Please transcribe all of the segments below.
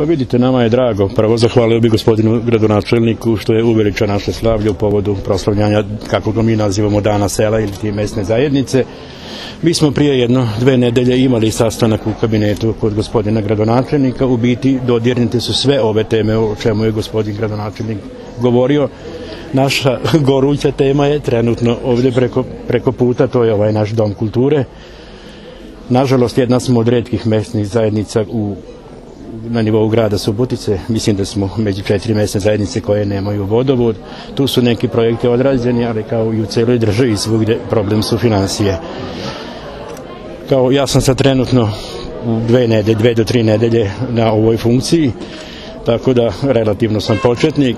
Pa vidite, nama je drago. Prvo zahvalio bi gospodinu gradonačelniku što je uveliča naše slavlje u povodu proslavljanja, kako ga mi nazivamo, dana sela ili ti mesne zajednice. Mi smo prije jedno, dve nedelje imali sastanak u kabinetu kod gospodina gradonačelnika. U biti dodirnite su sve ove teme o čemu je gospodin gradonačelnik govorio. Naša goruća tema je trenutno ovdje preko, preko puta, to je ovaj naš dom kulture. Nažalost, jedna smo od redkih mesnih zajednica u na nivou grada Subotice, mislim da smo među četiri mesne zajednice koje nemaju vodovod. Tu su neki projekti odrađeni, ali kao i u celoj državi svugde problem su financije. Kao ja sam sad trenutno u dve nedelje, dve do tri nedelje na ovoj funkciji, tako da relativno sam početnik,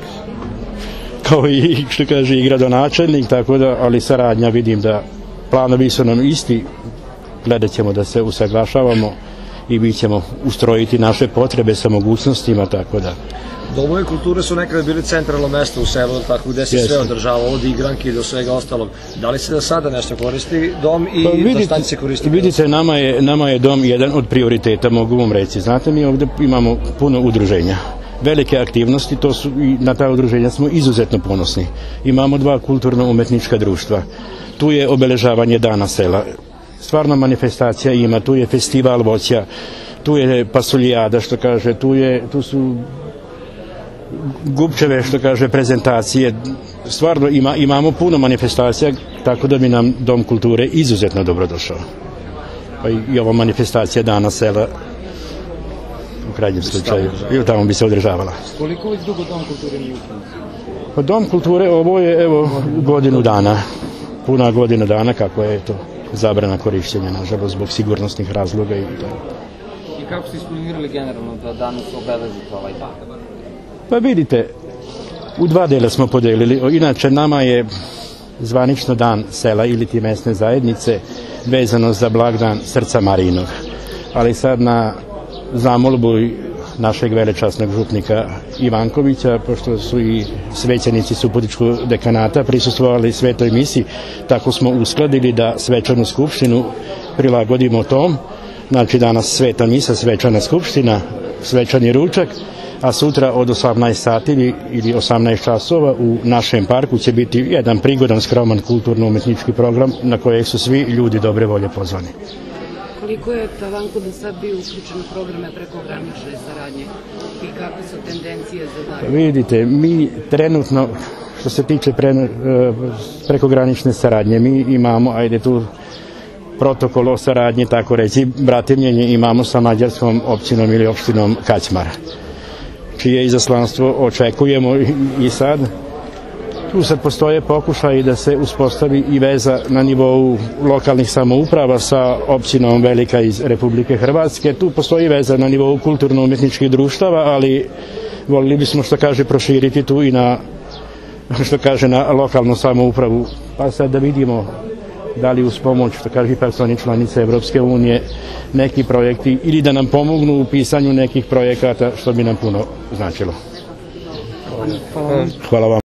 kao i što kaže i gradonačelnik, tako da, ali saradnja vidim da planovi su nam isti, gledat ćemo da se usaglašavamo i mi ćemo ustrojiti naše potrebe sa mogućnostima, tako da. Domovi kulture su nekada bili centralno mesto u selu, tako gde se Jeste. sve održava, od igranki do svega ostalog. Da li se da sada nešto koristi dom i Pa vidite, da se koristi? vidite nama, je, nama je dom jedan od prioriteta, mogu vam reći. Znate, mi ovdje imamo puno udruženja velike aktivnosti, to su i na ta udruženja smo izuzetno ponosni. Imamo dva kulturno-umetnička društva. Tu je obeležavanje dana sela. Stvarno manifestacija ima, tu je festival voća, tu je pasulijada što kaže, tu, je, tu su gubčeve što kaže prezentacije. Stvarno ima, imamo puno manifestacija, tako da bi nam Dom kulture izuzetno dobro došao. Pa i, i ova manifestacija dana sela u krajnjem slučaju, i tamo bi se održavala. Koliko već dugo Dom kulture nije? Pa Dom kulture ovo je evo godinu dana, puna godina dana kako je to zabrana korišćenja, nažalost, zbog sigurnosnih razloga i to. I kako ste isplanirali generalno da danas obeležite ovaj dan? Pa vidite, u dva dela smo podelili. Inače, nama je zvanično dan sela ili ti mesne zajednice vezano za blagdan Srca Marinog. Ali sad na zamolbu našeg velečasnog župnika Ivankovića, pošto su i svećanici Subotičkog dekanata prisustvovali svetoj misi, tako smo uskladili da svečanu skupštinu prilagodimo tom. Znači danas sveta misa, svečana skupština, svečani ručak, a sutra od 18 sati ili 18 časova u našem parku će biti jedan prigodan, skroman kulturno-umetnički program na kojeg su svi ljudi dobre volje pozvani. Koliko je Tavanko do sad bio uključen u programe prekogranične saradnje i kakve su tendencije za dalje? Vidite, mi trenutno, što se tiče pre, e, prekogranične saradnje, mi imamo, ajde tu, protokol o saradnji, tako reći, bratimljenje imamo sa mađarskom općinom ili opštinom Kaćmar, čije izaslanstvo očekujemo i sad. Tu sad postoje pokušaj da se uspostavi i veza na nivou lokalnih samouprava sa općinom Velika iz Republike Hrvatske. Tu postoji veza na nivou kulturno-umjetničkih društava, ali volili bismo što kaže proširiti tu i na što kaže na lokalnu samoupravu. Pa sad da vidimo da li uz pomoć, što kaže ipak su oni članice Evropske unije, neki projekti ili da nam pomognu u pisanju nekih projekata što bi nam puno značilo. Hvala vam.